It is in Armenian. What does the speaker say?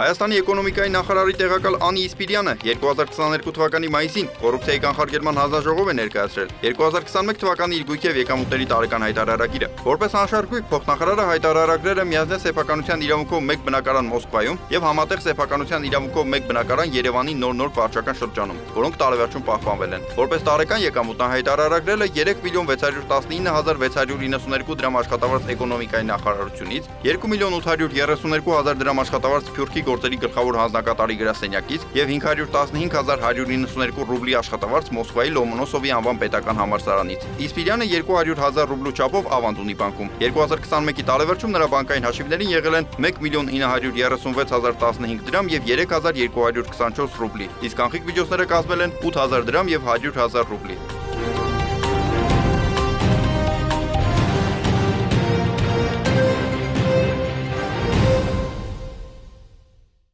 Հայաստանի էկոնոմիկայի նախարարի տեղակալ Անի Իսպիրյանը 2022 թվականի մայիսին կոռուպցիայի կանխարգելման հանձնաժողով է ներկայացրել 2021 թվականի իր գույքև եկամուտների տարեկան հայտարարագիրը։ Որպես անշարժույթ փոխնախարարը հայտարարագրել է միազնե սեփականության իրավունքով մեկ բնակարան Մոսկվայում եւ համատեղ սեփականության իրավունքով մեկ բնակարան Երևանի նոր-նոր վարչական շրջանում, որոնք տարեվերջում պահպանվել են։ Որպես տարեկան եկամուտ նա հայտարարագրել է 3 միլիոն 619692 դրամ աշխատավարձ էկոնոմիկայի նախարարությունից, 2 միլիոն 832 հազար դրամ աշխատավարձ Սփյուռքի գործերի գլխավոր հանձնակատարի գրասենյակից եւ 515192 ռուբլի աշխատավարձ Մոսկվայի Լոմոնոսովի անվան պետական համալսարանից։ Իսպիրյանը 200 հազար ռուբլու չափով ավանդ ունի բանկում։ 2021-ի տարեվերջում նրա բանկային հաշիվներին եղել են 1 միլիոն 936015 դրամ եւ 3224 ռուբլի, իսկ կանխիկ միջոցները կազմել են 8000 դրամ եւ 100 հազար ռուբլի։